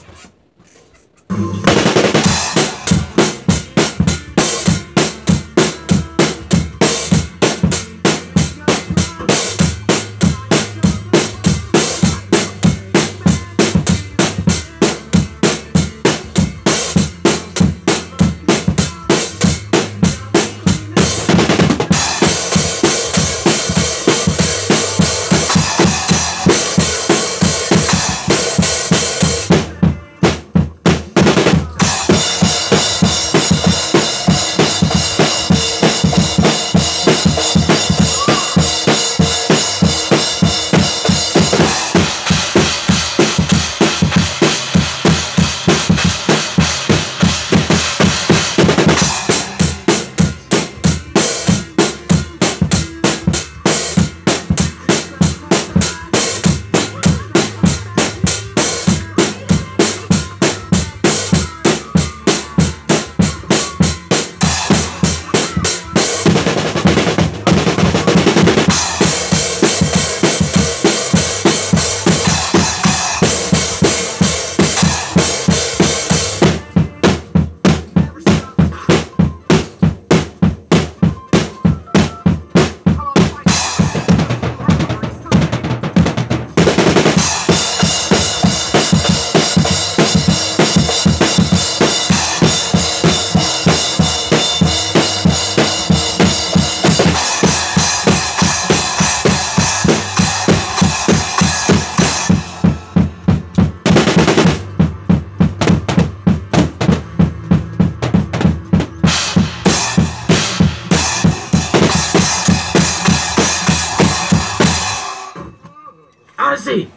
Thank Honestly,